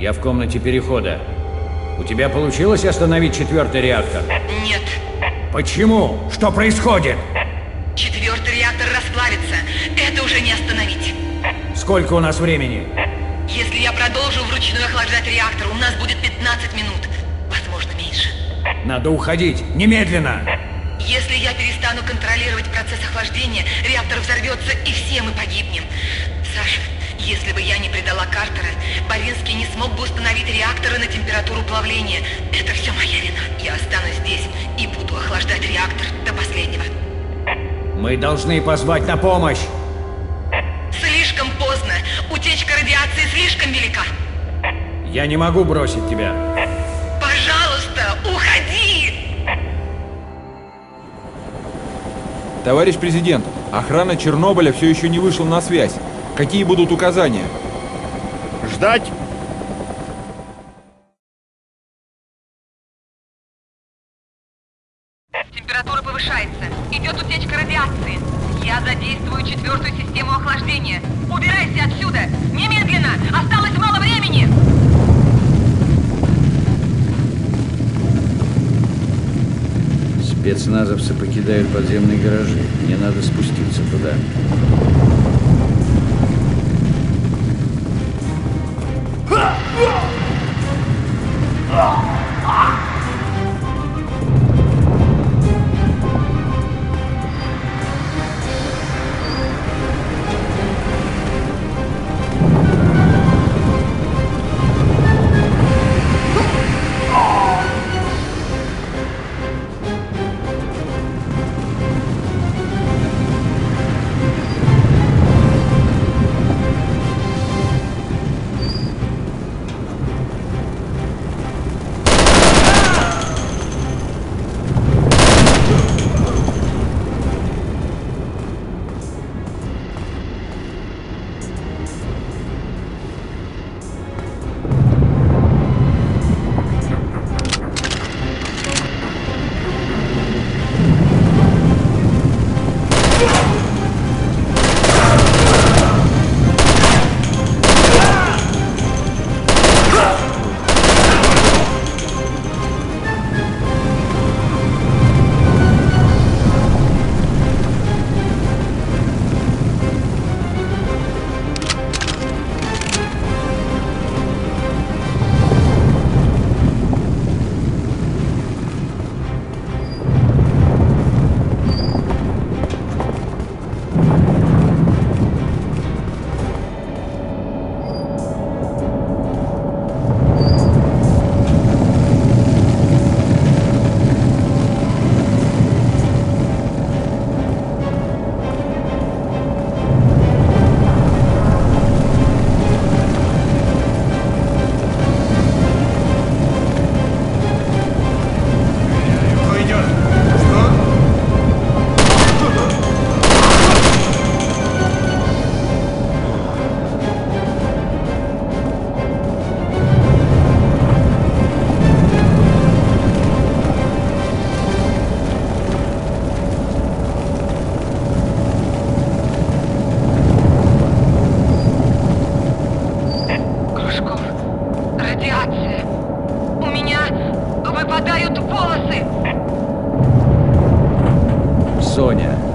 Я в комнате перехода. У тебя получилось остановить четвертый реактор? Нет. Почему? Что происходит? Четвертый реактор расплавится. Это уже не остановить. Сколько у нас времени? Если я продолжу вручную охлаждать реактор, у нас будет 15 минут. Возможно, меньше. Надо уходить. Немедленно! Если я перестану контролировать процесс охлаждения, реактор взорвется, и все мы погибнем. Саша, если бы я не предала Картера, Боринский не смог бы установить реакторы на температуру плавления. Это все моя вина. Я останусь здесь и буду охлаждать реактор до последнего. Мы должны позвать на помощь. Слишком поздно. Утечка радиации слишком велика. Я не могу бросить тебя. Пожалуйста, уходи! Товарищ президент, охрана Чернобыля все еще не вышла на связь. Какие будут указания? Ждать! Температура повышается. Идет утечка радиации. Я задействую четвертую систему охлаждения. Убирайся отсюда! Немедленно! Осталось мало времени! Спецназовцы покидают подземные гаражи. Мне надо спуститься туда. Well. выпадают волосы. Соня.